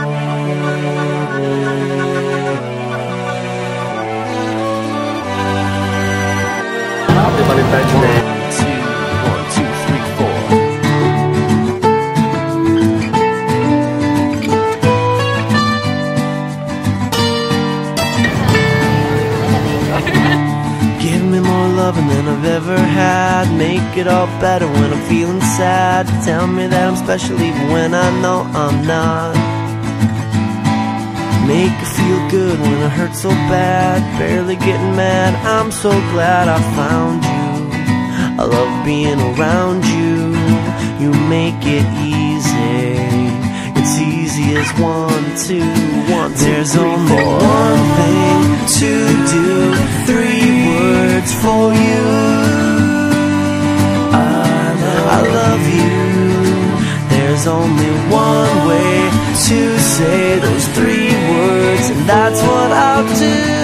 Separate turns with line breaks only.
Three, four.
Give me more loving than I've ever had. Make it all better when I'm feeling sad. Tell me that I'm special even when I know I'm not. Make it feel good when it hurts so bad. Barely getting mad. I'm so glad I found you. I love being around you. You make it easy. It's easy as one, two, one, two, There's
three,
only
four.
one thing to do. Three words for you. I love, I love you. There's only one way to say those three that's what I'll do.